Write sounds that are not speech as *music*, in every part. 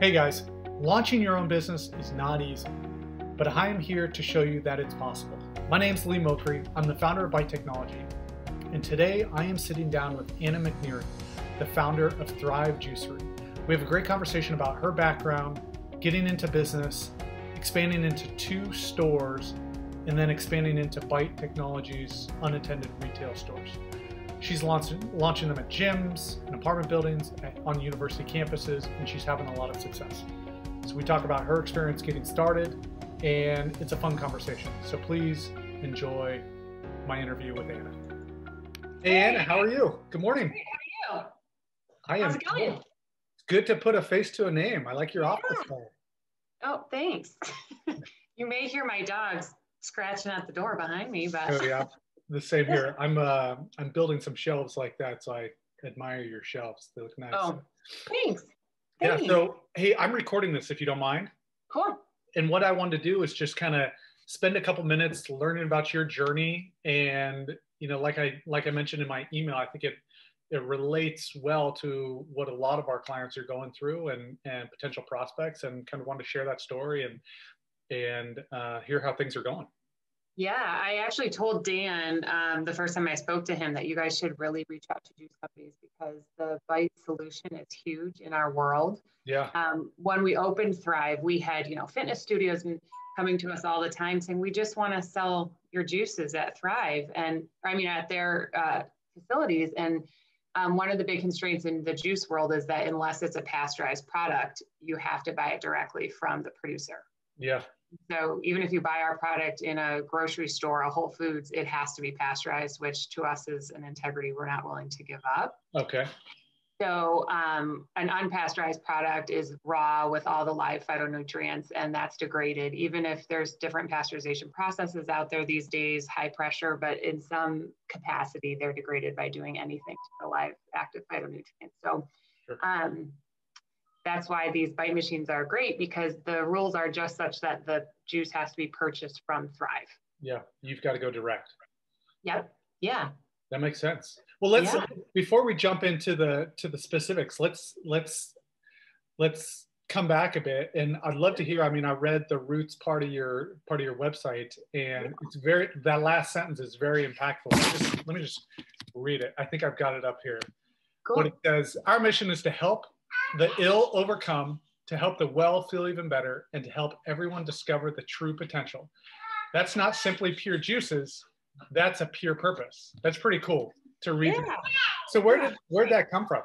Hey guys, launching your own business is not easy, but I am here to show you that it's possible. My name is Lee Mokri. I'm the founder of Byte Technology, and today I am sitting down with Anna Mignery, the founder of Thrive Juicery. We have a great conversation about her background, getting into business, expanding into two stores, and then expanding into Byte Technology's unattended retail stores. She's launching, launching them at gyms and apartment buildings, at, on university campuses, and she's having a lot of success. So we talk about her experience getting started, and it's a fun conversation. So please enjoy my interview with Anna. Hey, hey Anna, how are you? Good morning. Great, how are you? I am. How's it going? Good. good to put a face to a name. I like your yeah. office phone. Oh, thanks. *laughs* you may hear my dogs scratching at the door behind me, but oh, yeah *laughs* the same here. I'm uh, I'm building some shelves like that, so I admire your shelves. They look nice. Oh, thanks. Yeah. Thanks. So hey, I'm recording this if you don't mind. Cool. And what I wanted to do is just kind of spend a couple minutes learning about your journey, and you know, like I like I mentioned in my email, I think it it relates well to what a lot of our clients are going through and and potential prospects, and kind of want to share that story and and uh, hear how things are going. Yeah, I actually told Dan um, the first time I spoke to him that you guys should really reach out to juice companies because the Byte solution is huge in our world. Yeah. Um, when we opened Thrive, we had you know fitness studios and coming to us all the time saying we just want to sell your juices at Thrive and I mean at their uh, facilities and. Um, one of the big constraints in the juice world is that unless it's a pasteurized product, you have to buy it directly from the producer. Yeah. So even if you buy our product in a grocery store, a Whole Foods, it has to be pasteurized, which to us is an integrity we're not willing to give up. Okay. So um, an unpasteurized product is raw with all the live phytonutrients, and that's degraded. Even if there's different pasteurization processes out there these days, high pressure, but in some capacity, they're degraded by doing anything to the live active phytonutrients. So sure. um, that's why these Byte machines are great because the rules are just such that the juice has to be purchased from Thrive. Yeah, you've got to go direct. Yep. Yeah. That makes sense. Well, let's yeah. before we jump into the to the specifics, let's let's let's come back a bit and I'd love to hear I mean I read the roots part of your part of your website and it's very that last sentence is very impactful. Let me just, let me just read it. I think I've got it up here. Cool. What it says, our mission is to help the ill overcome, to help the well feel even better, and to help everyone discover the true potential. That's not simply pure juices, that's a pure purpose. That's pretty cool to read. Yeah. So where did where did that come from?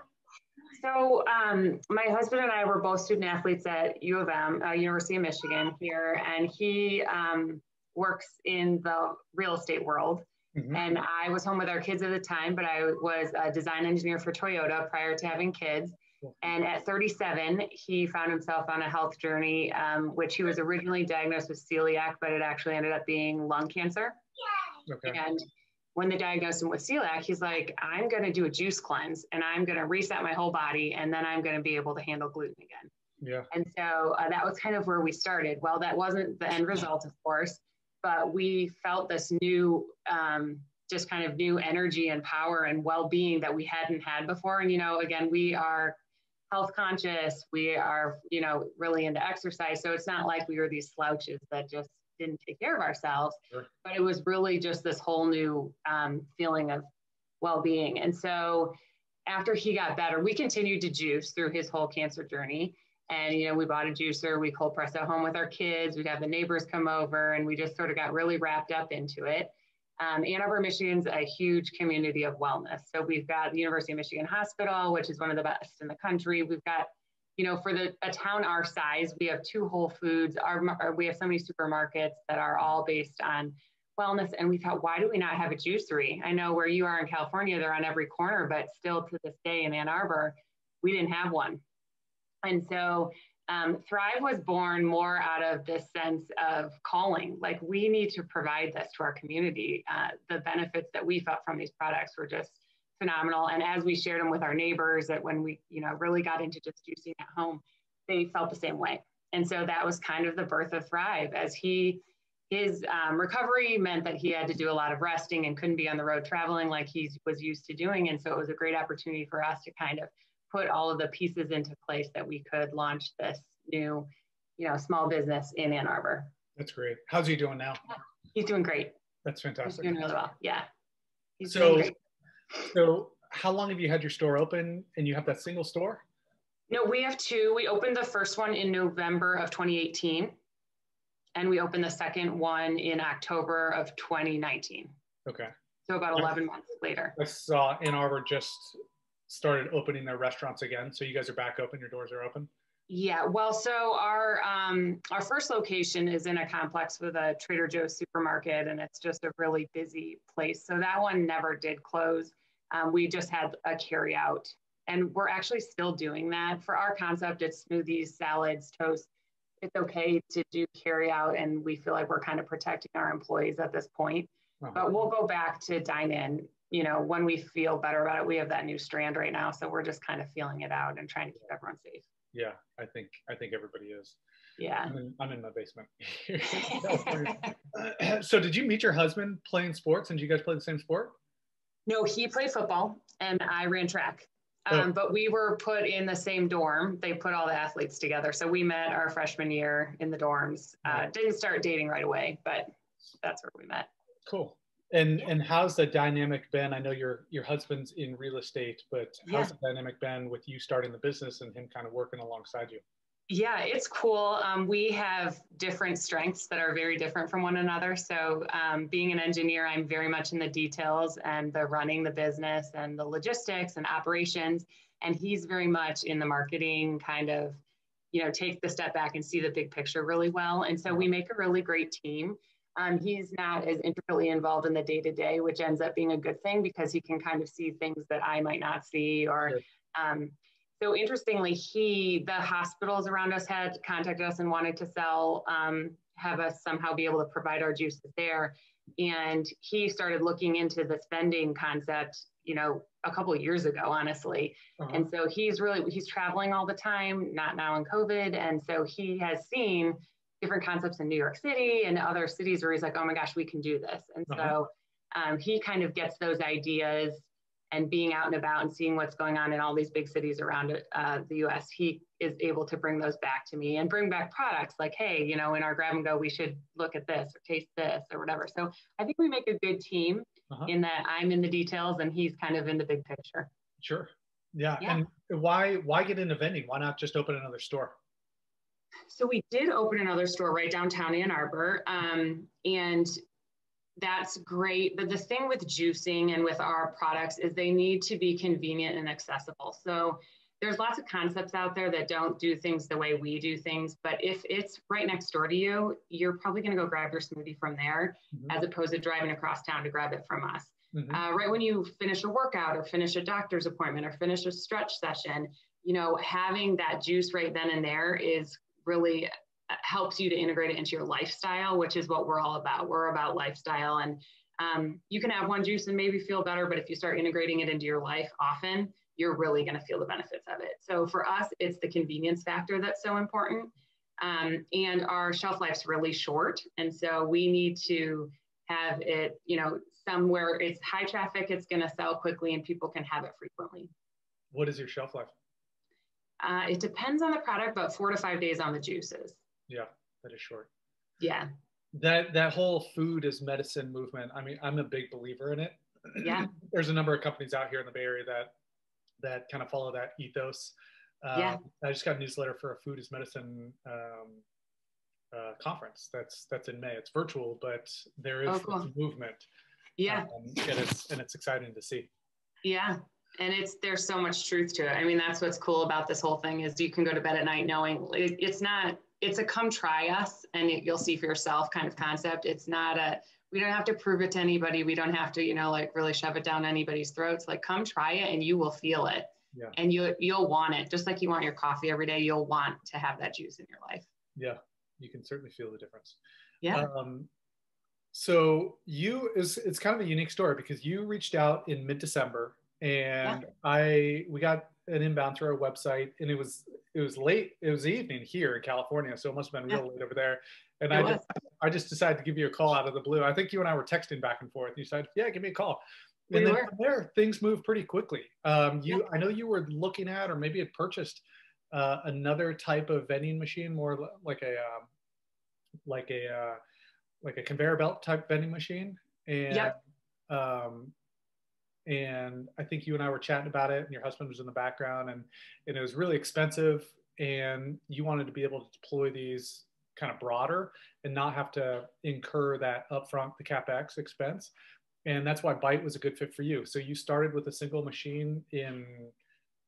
So um, my husband and I were both student athletes at U of M, uh, University of Michigan here, and he um, works in the real estate world. Mm-hmm. And I was home with our kids at the time, but I was a design engineer for Toyota prior to having kids. And at 37, he found himself on a health journey, um, which he was originally diagnosed with celiac, but it actually ended up being lung cancer. Okay. And when they diagnosed him with celiac, he's like, I'm going to do a juice cleanse and I'm going to reset my whole body and then I'm going to be able to handle gluten again. Yeah. And so uh, that was kind of where we started. Well, that wasn't the end result, of course, but we felt this new, um, just kind of new energy and power and well being that we hadn't had before. And, you know, again, we are health conscious. We are, you know, really into exercise. So it's not like we were these slouches that just didn't take care of ourselves, sure. but it was really just this whole new um, feeling of well being. And so after he got better, we continued to juice through his whole cancer journey. And, you know, we bought a juicer, we cold press at home with our kids, we'd have the neighbors come over, and we just sort of got really wrapped up into it. Um, Ann Arbor, Michigan's a huge community of wellness. So we've got the University of Michigan Hospital, which is one of the best in the country. We've got, you know, for the a town our size, we have two Whole Foods. Our, we have so many supermarkets that are all based on wellness. And we thought, why do we not have a juicery? I know where you are in California, they're on every corner, but still to this day in Ann Arbor, we didn't have one. And so um, Thrive was born more out of this sense of calling. Like we need to provide this to our community. Uh, the benefits that we felt from these products were just phenomenal. And as we shared them with our neighbors, that when we, you know, really got into just juicing at home, they felt the same way. And so that was kind of the birth of Thrive. As he, his um, recovery meant that he had to do a lot of resting and couldn't be on the road traveling like he was used to doing. And so it was a great opportunity for us to kind of put all of the pieces into place that we could launch this new, you know, small business in Ann Arbor. That's great. How's he doing now? He's doing great. That's fantastic. He's doing really well. Yeah. He's so, so how long have you had your store open and you have that single store? No, we have two. We opened the first one in November of 2018, and we opened the second one in October of 2019. Okay. So about 11 months later. I saw Ann Arbor just started opening their restaurants again. So you guys are back open. Your doors are open. Yeah, well, so our um, our first location is in a complex with a Trader Joe's supermarket, and it's just a really busy place. So that one never did close. Um, we just had a carry out and we're actually still doing that. For our concept, it's smoothies, salads, toast. It's okay to do carry out, and we feel like we're kind of protecting our employees at this point. Uh-huh. But we'll go back to dine in, you know, when we feel better about it. We have that new strand right now, so we're just kind of feeling it out and trying to keep everyone safe. Yeah, I think I think everybody is. Yeah. I'm in, I'm in my basement. *laughs* so, did you meet your husband playing sports, and did you guys play the same sport? No, he played football, and I ran track. Oh. Um, but we were put in the same dorm. They put all the athletes together. So we met our freshman year in the dorms. Uh, didn't start dating right away, but that's where we met. Cool. And and how's the dynamic been? I know your your husband's in real estate, but how's yeah. the dynamic been with you starting the business and him kind of working alongside you? Yeah, it's cool. Um, we have different strengths that are very different from one another. So, um, being an engineer, I'm very much in the details and the running the business and the logistics and operations. And he's very much in the marketing kind of, you know, take the step back and see the big picture really well. And so we make a really great team. Um, he's not as intricately involved in the day to day, which ends up being a good thing because he can kind of see things that I might not see or. Sure. Um, so interestingly, he, the hospitals around us had contacted us and wanted to sell, um, have us somehow be able to provide our juices there. And he started looking into the vending concept, you know, a couple of years ago, honestly. Uh-huh. And so he's really, he's traveling all the time, not now in COVID. And so he has seen different concepts in New York City and other cities where he's like, oh my gosh, we can do this. And uh-huh. so um, he kind of gets those ideas and being out and about and seeing what's going on in all these big cities around uh, the US, he is able to bring those back to me and bring back products like, hey, you know, in our grab and go, we should look at this or taste this or whatever. So I think we make a good team uh-huh. in that I'm in the details and he's kind of in the big picture. Sure. Yeah. yeah. And why why get into vending? Why not just open another store? So we did open another store right downtown Ann Arbor. Um, and that's great. But the thing with juicing and with our products is they need to be convenient and accessible. So there's lots of concepts out there that don't do things the way we do things. But if it's right next door to you, you're probably going to go grab your smoothie from there mm-hmm. as opposed to driving across town to grab it from us. Mm-hmm. Uh, right when you finish a workout or finish a doctor's appointment or finish a stretch session, you know, having that juice right then and there is really helps you to integrate it into your lifestyle, which is what we're all about. We're about lifestyle. And um, you can have one juice and maybe feel better, but if you start integrating it into your life often, you're really going to feel the benefits of it. So for us, it's the convenience factor that's so important. Um, and our shelf life's really short. And so we need to have it, you know, somewhere it's high traffic, it's going to sell quickly and people can have it frequently. What is your shelf life? Uh, it depends on the product, but four to five days on the juices. Yeah, that is short. Yeah. That that whole food is medicine movement. I mean, I'm a big believer in it. Yeah. *clears throat* There's a number of companies out here in the Bay Area that that kind of follow that ethos. Um, yeah. I just got a newsletter for a food is medicine um, uh, conference. That's that's in May. It's virtual, but there is oh, cool. movement. Yeah. Um, and it's and it's exciting to see. Yeah, and it's there's so much truth to it. I mean, that's what's cool about this whole thing is you can go to bed at night knowing it, it's not it's a come try us and it, you'll see for yourself kind of concept. It's not a, we don't have to prove it to anybody. We don't have to, you know, like really shove it down anybody's throats. Like come try it and you will feel it. Yeah. And you, you'll want it just like you want your coffee every day. You'll want to have that juice in your life. Yeah. You can certainly feel the difference. Yeah. Um, so you is it's kind of a unique story because you reached out in mid-December and yeah. I we got an inbound through our website and it was it was late it was evening here in california so it must have been real yeah. late over there and I just, I just decided to give you a call out of the blue i think you and i were texting back and forth you said yeah give me a call and then were. from there things move pretty quickly. Um, you, I know you were looking at, or maybe had purchased uh, another type of vending machine, more like a um, like a uh, like a conveyor belt type vending machine, and Yep. um, and I think you and I were chatting about it, and your husband was in the background, and and it was really expensive, and you wanted to be able to deploy these kind of broader and not have to incur that upfront the capex expense, and that's why Byte was a good fit for you. So you started with a single machine in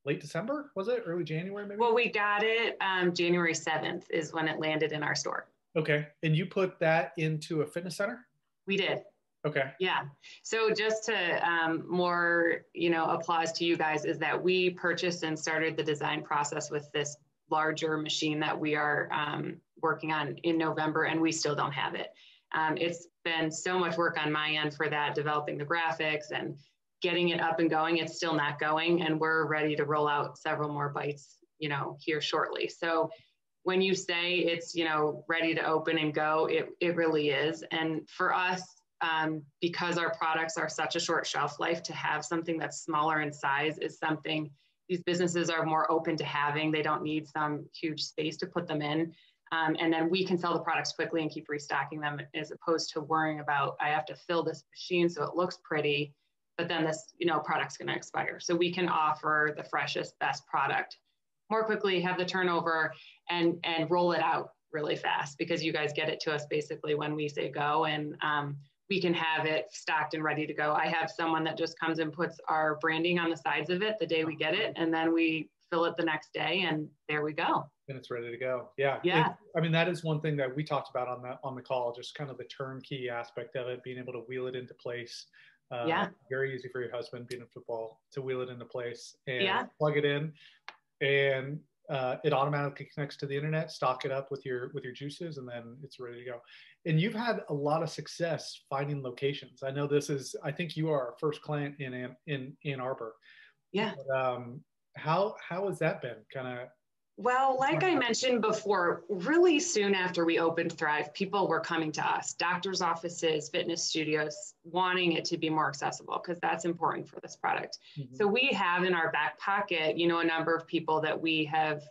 late December, was it early January maybe? Well, we got it um, January 7th is when it landed in our store. okay, and you put that into a fitness center. We did. Okay. Yeah. So just to um, more, you know, applause to you guys is that we purchased and started the design process with this larger machine that we are um, working on in November, and we still don't have it. Um, it's been so much work on my end for that, developing the graphics and getting it up and going. It's still not going, and we're ready to roll out several more Bytes, you know, here shortly. So when you say it's, you know, ready to open and go, it, it really is. And for us, um, because our products are such a short shelf life, to have something that's smaller in size is something these businesses are more open to having. They don't need some huge space to put them in. Um, and then we can sell the products quickly and keep restocking them as opposed to worrying about, I have to fill this machine so it looks pretty, but then this, you know, product's going to expire. So we can offer the freshest, best product more quickly, have the turnover and, and roll it out really fast because you guys get it to us basically when we say go. And um, we can have it stocked and ready to go. I have someone that just comes and puts our branding on the sides of it the day we get it, and then we fill it the next day, and there we go. and it's ready to go. Yeah. Yeah. It- I mean, that is one thing that we talked about on the on the call, just kind of the turnkey aspect of it, being able to wheel it into place. Uh, Yeah. Very easy for your husband, being in football, to wheel it into place and Yeah. plug it in, and uh, it automatically connects to the internet. Stock it up with your with your juices, and then it's ready to go. And you've had a lot of success finding locations. I know this is. I think you are our first client in Ann- in Ann Arbor. Yeah. But, um, how how has that been? Kind of Well, like I mentioned before, really soon after we opened Thrive, people were coming to us, doctors' offices, fitness studios, wanting it to be more accessible because that's important for this product. So we have in our back pocket, you know, a number of people that we have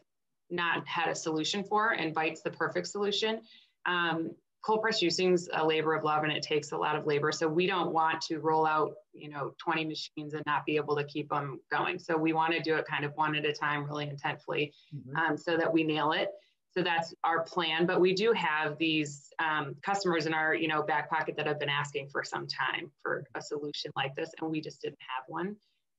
not had a solution for, and Byte's the perfect solution. Um, cold press juicing's a labor of love, and it takes a lot of labor. So we don't want to roll out, you know, 20 machines and not be able to keep them going. So we want to do it kind of one at a time, really intentfully, Mhm. um, so that we nail it. So that's our plan. But we do have these um, customers in our, you know, back pocket that have been asking for some time for a solution like this, and we just didn't have one.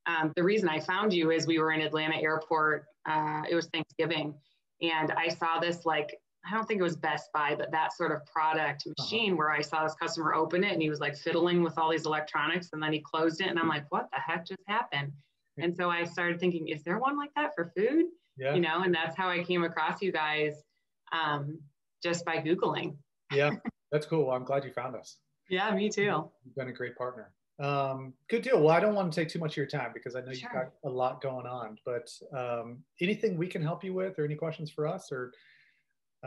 Um, the reason I found you is we were in Atlanta airport. Uh, it was Thanksgiving, and I saw this like I don't think it was Best Buy, but that sort of product machine where I saw this customer open it and he was like fiddling with all these electronics, and then he closed it, and I'm like, what the heck just happened? And so I started thinking, is there one like that for food? yeah. You know, and that's how I came across you guys um, just by Googling. yeah, *laughs* that's cool. Well, I'm glad you found us. Yeah, me too. You've been a great partner. Um, good deal. Well, I don't want to take too much of your time because I know you've got a lot going on. But um, anything we can help you with, or any questions for us, or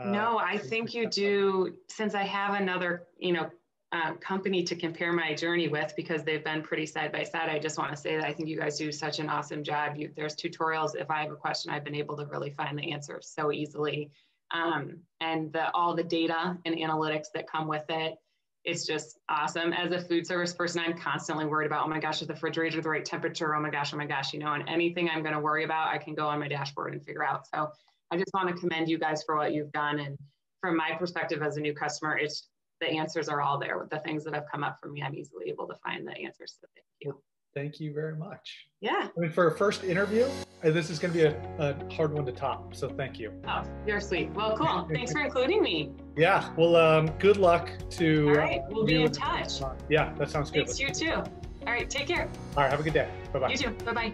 no, I think you do. Since I have another, you know, uh, company to compare my journey with because they've been pretty side by side. I just want to say that I think you guys do such an awesome job. You, there's tutorials. If I have a question, I've been able to really find the answer so easily, um, and the, all the data and analytics that come with it. It's just awesome. As a food service person, I'm constantly worried about, oh my gosh, is the refrigerator the right temperature? Oh my gosh, oh my gosh, you know, and anything I'm going to worry about, I can go on my dashboard and figure out. So I just want to commend you guys for what you've done. And from my perspective as a new customer, it's the answers are all there. With the things that have come up for me, I'm easily able to find the answers. So thank you. Thank you very much. Yeah. I mean, for a first interview, uh, this is going to be a, a hard one to top. So thank you. Oh, you're sweet. Well, cool. Thanks for including me. Yeah. Well, um, good luck to. All right. We'll be in touch. Yeah, that sounds good. Thanks, you too. All right. Take care. All right. Have a good day. Bye bye. You too. Bye bye.